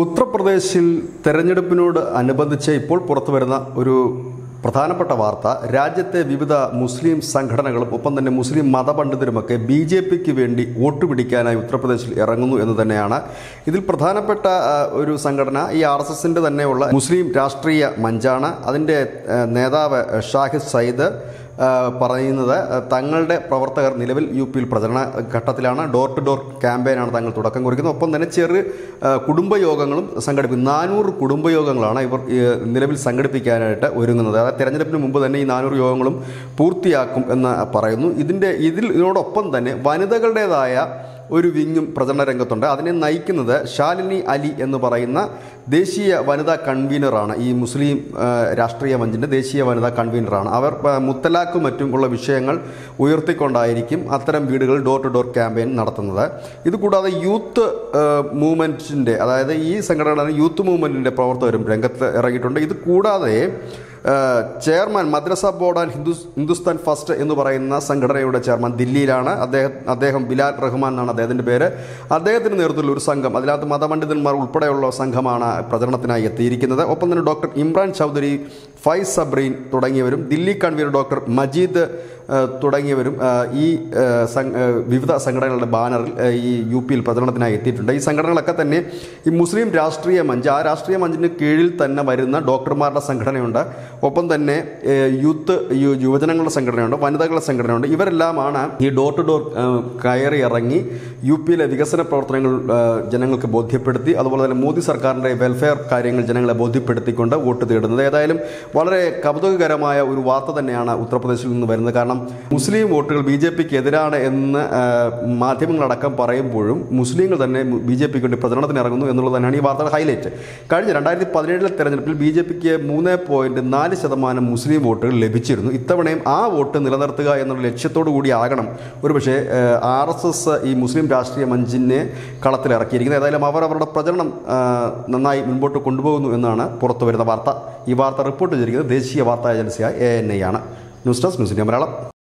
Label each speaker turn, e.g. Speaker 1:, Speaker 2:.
Speaker 1: ഉത്തർപ്രദേശിൽ തെരഞ്ഞെടുപ്പിനോട് അനുബന്ധിച്ച് ഇപ്പോൾ പുറത്തു വരുന്ന ഒരു പ്രധാനപ്പെട്ട വാർത്ത രാജ്യത്തെ വിവിധ മുസ്ലിം സംഘടനകളും ഒപ്പം തന്നെ മുസ്ലിം മതപണ്ഡിതരുമൊക്കെ ബി ജെ പിക്ക് വേണ്ടി വോട്ട് പിടിക്കാനായി ഉത്തർപ്രദേശിൽ ഇറങ്ങുന്നു എന്ന് തന്നെയാണ്. ഇതിൽ പ്രധാനപ്പെട്ട ഒരു സംഘടന ഈ ആർ എസ് എസിന്റെ തന്നെയുള്ള മുസ്ലിം രാഷ്ട്രീയ മഞ്ചാണ്. അതിന്റെ നേതാവ് ഷാഹിദ് സയ്യിദ് പറയുന്നത് തങ്ങളുടെ പ്രവർത്തകർ നിലവിൽ യു പിയിൽ പ്രചരണ ഘട്ടത്തിലാണ്. ഡോർ ടു ഡോർ ക്യാമ്പയിനാണ് തങ്ങൾ തുടക്കം കുറിക്കുന്നത്. ഒപ്പം തന്നെ ചെറു കുടുംബയോഗങ്ങളും സംഘടിപ്പിക്കും നാനൂറ് കുടുംബയോഗങ്ങളാണ് ഇവർ നിലവിൽ സംഘടിപ്പിക്കാനായിട്ട് ഒരുങ്ങുന്നത്. അതായത് തെരഞ്ഞെടുപ്പിന് മുമ്പ് തന്നെ ഈ നാനൂറ് യോഗങ്ങളും പൂർത്തിയാക്കും എന്ന് പറയുന്നു. ഇതിന്റെ ഇതിൽ ഇതിനോടൊപ്പം തന്നെ വനിതകളുടേതായ ഒരു വിങ്ങും പ്രചരണ രംഗത്തുണ്ട്. അതിനെ നയിക്കുന്നത് ഷാലിനി അലി എന്ന് പറയുന്ന ദേശീയ വനിതാ കൺവീനറാണ്. ഈ മുസ്ലിം രാഷ്ട്രീയ മഞ്ചിന്റെ ദേശീയ വനിതാ കൺവീനറാണ്. അവർ മുത്തലാഖും മറ്റും ഉള്ള വിഷയങ്ങൾ ഉയർത്തിക്കൊണ്ടായിരിക്കും അത്തരം വീടുകൾ ഡോർ ടു ഡോർ ക്യാമ്പയിൻ നടത്തുന്നത്. ഇതുകൂടാതെ യൂത്ത് മൂവ്മെന്റിന്റെ അതായത് ഈ സംഘടന യൂത്ത് മൂവ്മെന്റിന്റെ പ്രവർത്തകരും രംഗത്ത് ഇറങ്ങിയിട്ടുണ്ട്. ഇത് കൂടാതെ chairman Madrasa board and Hindu Hindustan first എന്ന് പറയുന്ന സംഘടനയുടെ ചെയർമാൻ ദില്ലിയിലാണ്. അദ്ദേഹം അദ്ദേഹം ബിലാൽ റഹ്മാൻ എന്നാണ് അദ്ദേഹത്തിന്റെ പേര്. അദ്ദേഹത്തിന്റെ നേതൃത്വത്തിൽ ഒരു സംഘം അതിനകത്ത് മതപണ്ഡിതന്മാർ ഉൾപ്പെടെയുള്ള സംഘമാണ് പ്രചരണത്തിനായി എത്തിയിരിക്കുന്നത്. ഒപ്പം തന്നെ ഡോക്ടർ ഇമ്രാൻ ചൗധരി ഫൈസ് സബ്രീൻ തുടങ്ങിയവരും ദില്ലി കൺവീനർ ഡോക്ടർ മജീദ് തുടങ്ങിയവരും ഈ വിവിധ സംഘടനകളുടെ ബാനറിൽ ഈ യു പിയിൽ പ്രചരണത്തിനായി എത്തിയിട്ടുണ്ട്. ഈ സംഘടനകളൊക്കെ തന്നെ ഈ മുസ്ലിം രാഷ്ട്രീയ മഞ്ച് ആ രാഷ്ട്രീയ മഞ്ചിന് കീഴിൽ തന്നെ വരുന്ന ഡോക്ടർമാരുടെ സംഘടനയുണ്ട്. ഒപ്പം തന്നെ യൂത്ത് യുവജനങ്ങളുടെ സംഘടനയുണ്ട് വനിതകളുടെ സംഘടനയുണ്ട്. ഇവരെല്ലാമാണ് ഈ ഡോർ ടു ഡോർ കയറി ഇറങ്ങി യു പിയിലെ വികസന പ്രവർത്തനങ്ങൾ ജനങ്ങൾക്ക് ബോധ്യപ്പെടുത്തി അതുപോലെ തന്നെ മോദി സർക്കാരിന്റെ വെൽഫെയർ കാര്യങ്ങൾ ജനങ്ങളെ ബോധ്യപ്പെടുത്തിക്കൊണ്ട് വോട്ട് തേടുന്നത്. ഏതായാലും വളരെ കൗതുകകരമായ ഒരു വാർത്ത തന്നെയാണ് ഉത്തർപ്രദേശിൽ നിന്ന് വരുന്നത്. കാരണം മുസ്ലിം വോട്ടുകൾ ബി ജെ പിക്ക് എതിരാണ് എന്ന് മാധ്യമങ്ങളടക്കം പറയുമ്പോഴും മുസ്ലിങ്ങൾ തന്നെ ബി ജെ പിക്ക് വേണ്ടി പ്രചരണത്തിന് ഇറങ്ങുന്നു എന്നുള്ളത് തന്നെയാണ് ഈ വാർത്തയുടെ ഹൈലൈറ്റ്. കഴിഞ്ഞ രണ്ടായിരത്തി പതിനേഴിലെ തെരഞ്ഞെടുപ്പിൽ ബി ജെ പിക്ക് മൂന്ന് പോയിന്റ് നാല് ശതമാനം മുസ്ലിം വോട്ടുകൾ ലഭിച്ചിരുന്നു. ഇത്തവണയും ആ വോട്ട് നിലനിർത്തുക എന്നുള്ള ലക്ഷ്യത്തോടു കൂടി ആകണം. ഒരുപക്ഷെ ആർ എസ് എസ് ഈ മുസ്ലിം രാഷ്ട്രീയ മഞ്ചിനെ കളത്തിലിറക്കിയിരിക്കുന്നത്. ഏതായാലും അവർ അവരുടെ പ്രചരണം നന്നായി മുൻപോട്ട് കൊണ്ടുപോകുന്നു എന്നാണ് പുറത്തു വരുന്ന വാർത്ത. ഈ വാർത്ത റിപ്പോർട്ട് ചെയ്തിരിക്കുന്നത് ദേശീയ വാർത്താ ഏജൻസിയായ എ എൻ ഐ ആണ്. News desk news India Malayalam